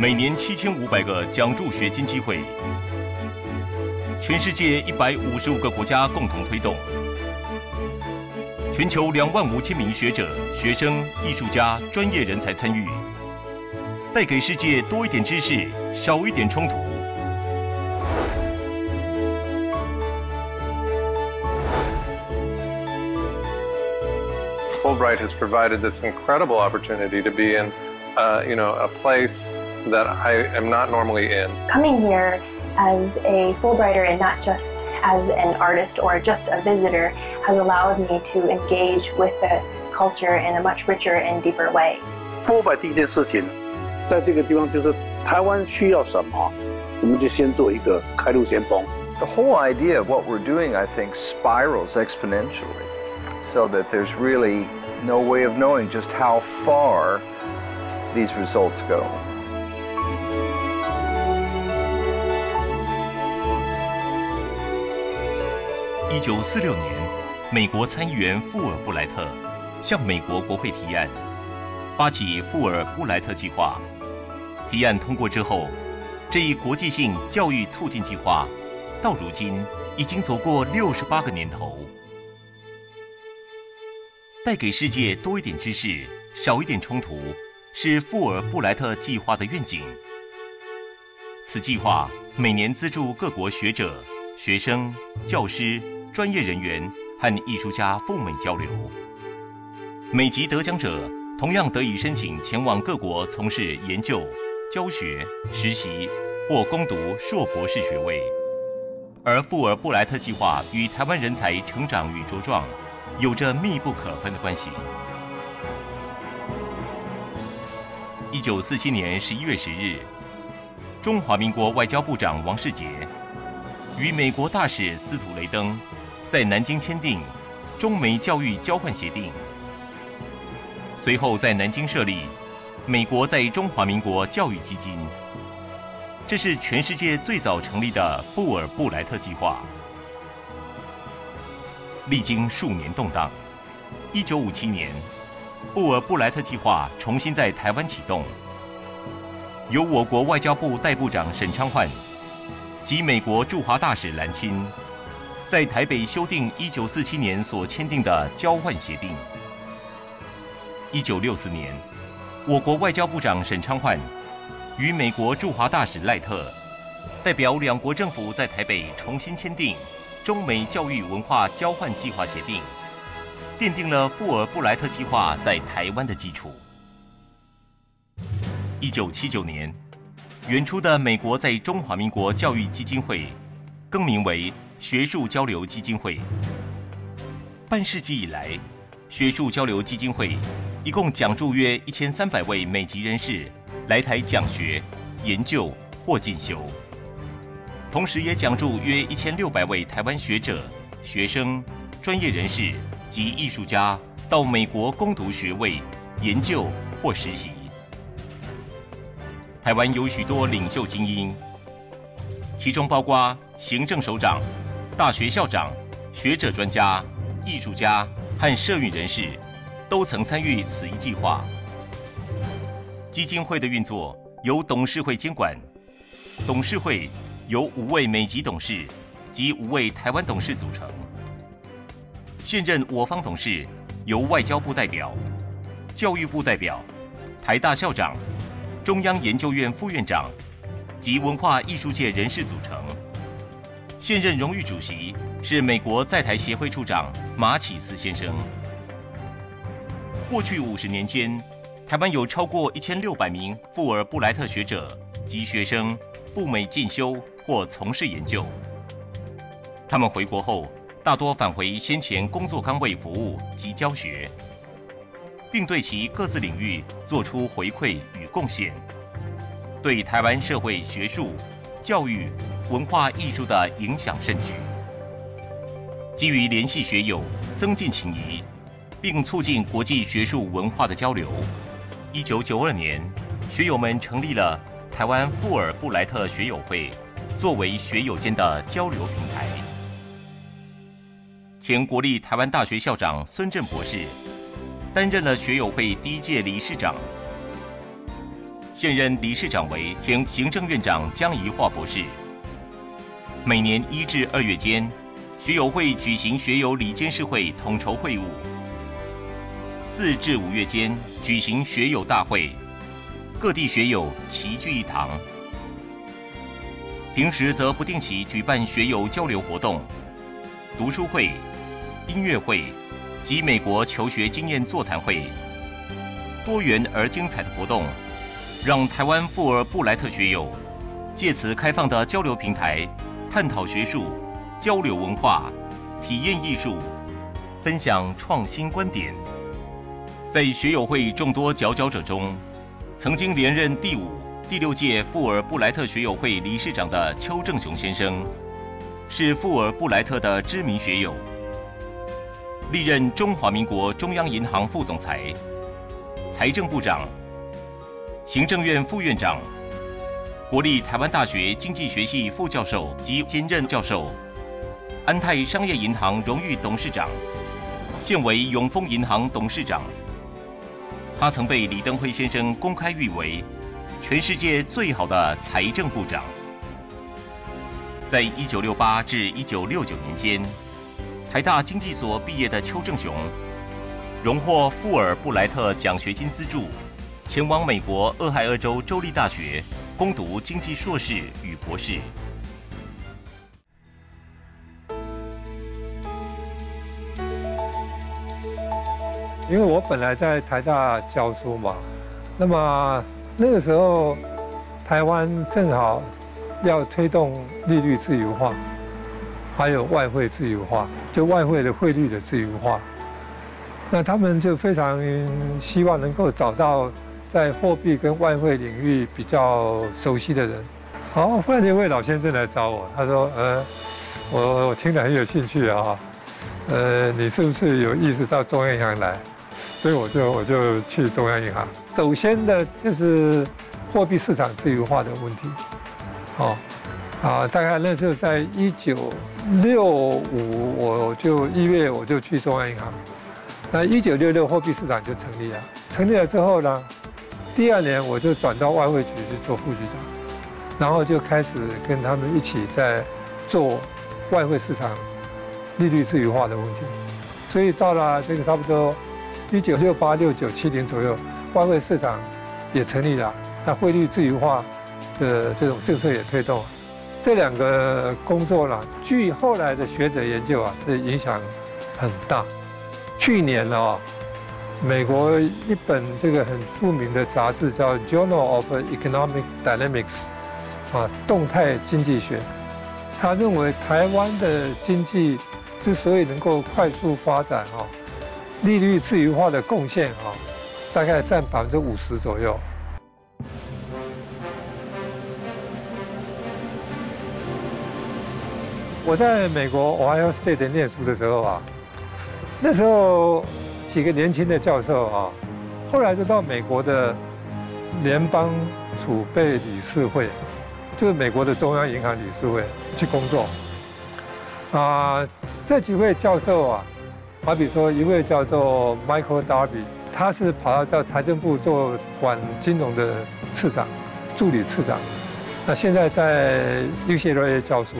每年七千五百个奖助学金机会，全世界一百五十五个国家共同推动，全球两万五千名学者、学生、艺术家、专业人才参与，带给世界多一点知识，少一点冲突。Fulbright has provided this incredible opportunity to be in, uh, you know, a place that I am not normally in. Coming here as a Fulbrighter and not just as an artist or just a visitor has allowed me to engage with the culture in a much richer and deeper way. Fulbright 第一件事情，在这个地方就是台湾需要什么，我们就先做一个开路先锋。The whole idea of what we're doing, I think, spirals exponentially, so that there's really no way of knowing just how far these results go. 一九四六年，美国参议员富尔布莱特向美国国会提案，发起富尔布莱特计划。提案通过之后，这一国际性教育促进计划，到如今已经走过六十八个年头。带给世界多一点知识，少一点冲突，是富尔布莱特计划的愿景。此计划每年资助各国学者、学生、教师。专业人员和艺术家赴美交流，每级得奖者同样得以申请前往各国从事研究、教学、实习或攻读硕博士学位。而富尔布莱特计划与台湾人才成长与茁壮有着密不可分的关系。一九四七年十一月十日，中华民国外交部长王世杰与美国大使司徒雷登。在南京签订中美教育交换协定，随后在南京设立美国在中华民国教育基金，这是全世界最早成立的布尔布莱特计划。历经数年动荡，一九五七年，布尔布莱特计划重新在台湾启动，由我国外交部代部长沈昌焕及美国驻华大使蓝钦。在台北修订1947年所签订的交换协定。1964年，我国外交部长沈昌焕与美国驻华大使赖特代表两国政府在台北重新签订中美教育文化交换计划协定，奠定了富尔布莱特计划在台湾的基础。1979年，原初的美国在中华民国教育基金会更名为。学术交流基金会，半世纪以来，学术交流基金会一共奖助约一千三百位美籍人士来台讲学、研究或进修，同时也奖助约一千六百位台湾学者、学生、专业人士及艺术家到美国攻读学位、研究或实习。台湾有许多领袖精英，其中包括行政首长。大学校长、学者、专家、艺术家和社运人士都曾参与此一计划。基金会的运作由董事会监管，董事会由五位美籍董事及五位台湾董事组成。现任我方董事由外交部代表、教育部代表、台大校长、中央研究院副院长及文化艺术界人士组成。现任荣誉主席是美国在台协会处长马启思先生。过去五十年间，台湾有超过一千六百名富尔布莱特学者及学生赴美进修或从事研究。他们回国后，大多返回先前工作岗位服务及教学，并对其各自领域做出回馈与贡献，对台湾社会学术、教育。文化艺术的影响甚巨。基于联系学友、增进情谊，并促进国际学术文化的交流，一九九二年，学友们成立了台湾富尔布莱特学友会，作为学友间的交流平台。前国立台湾大学校长孙振博士担任了学友会第一届理事长。现任理事长为前行政院长江宜桦博士。每年一至二月间，学友会举行学友理监事会统筹会务；四至五月间举行学友大会，各地学友齐聚一堂。平时则不定期举办学友交流活动、读书会、音乐会及美国求学经验座谈会，多元而精彩的活动。让台湾富尔布莱特学友借此开放的交流平台，探讨学术、交流文化、体验艺术、分享创新观点。在学友会众多佼佼者中，曾经连任第五、第六届富尔布莱特学友会理事长的邱正雄先生，是富尔布莱特的知名学友，历任中华民国中央银行副总裁、财政部长。行政院副院长、国立台湾大学经济学系副教授及兼任教授，安泰商业银行荣誉董事长，现为永丰银行董事长。他曾被李登辉先生公开誉为全世界最好的财政部长。在一九六八至一九六九年间，台大经济所毕业的邱正雄，荣获富尔布莱特奖学金资助。前往美国俄亥俄州州立大学攻读经济硕士与博士。因为我本来在台大教书嘛，那么那个时候台湾正好要推动利率自由化，还有外汇自由化，就外汇的汇率的自由化。那他们就非常希望能够找到。在货币跟外汇领域比较熟悉的人，好，忽然间一位老先生来找我，他说：“呃，我我听了很有兴趣啊，呃，你是不是有意识到中央银行来？所以我就我就去中央银行。首先的就是货币市场自由化的问题，哦，啊，大概那时候在一九六五，我就一月我就去中央银行，那一九六六货币市场就成立了，成立了之后呢？第二年我就转到外汇局去做副局长，然后就开始跟他们一起在做外汇市场利率自由化的问题。所以到了这个差不多一九六八六九七零左右，外汇市场也成立了，那汇率自由化的这种政策也推动。这两个工作呢，据后来的学者研究啊，是影响很大。去年呢。美国一本这个很著名的杂志叫《Journal of Economic Dynamics》，啊，动态经济学。他认为台湾的经济之所以能够快速发展，啊，利率自由化的贡献，啊，大概占百分之五十左右。我在美国 Ohio State 念书的时候啊，那时候。几个年轻的教授啊，后来就到美国的联邦储备理事会，就是美国的中央银行理事会去工作。啊，这几位教授啊，好比说一位叫做 Michael Darby，他是跑到财政部做管金融的次长、助理次长，那现在在 UCLA 教书。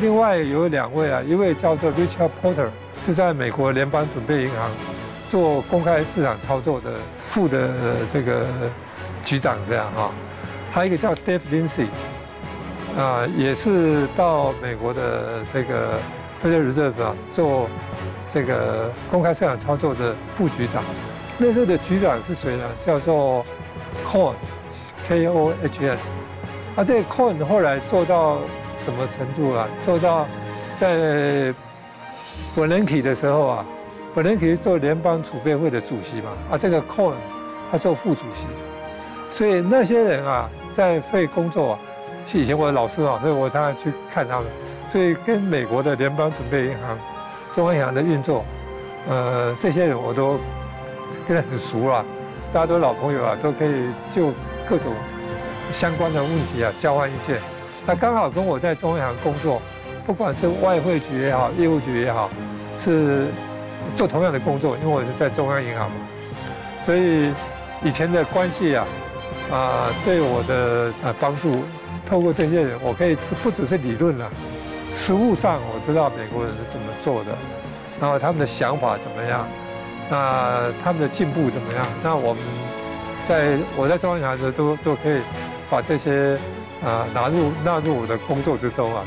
另外有两位啊，一位叫做 Richard Porter，就在美国联邦准备银行。做公开市场操作的副的这个局长这样哈，还有一个叫 Dave Lindsay，啊，也是到美国的这个 Federal Reserve 做这个公开市场操作的副局长。那时候的局长是谁呢？叫做 Cohn，K O H N。啊，这个 Cohn 后来做到什么程度啊？做到在 Bernanke 的时候啊。本人可以做联邦储备会的主席嘛？啊，这个 Cohen 他做副主席，所以那些人啊，在费工作啊，是以前我的老师啊，所以我常常去看他们，所以跟美国的联邦储备银行、中央银行的运作，呃，这些人我都跟他很熟了，大家都老朋友啊，都可以就各种相关的问题啊交换意见。那刚好跟我在中央银行工作，不管是外汇局也好，业务局也好，是。做同样的工作，因为我是在中央银行嘛，所以以前的关系啊，啊对我的啊帮助。透过这些人，我可以不只是理论了，实物上我知道美国人是怎么做的，然后他们的想法怎么样，那他们的进步怎么样？那我们在我在中央台时都都可以把这些啊纳入纳入我的工作之中啊。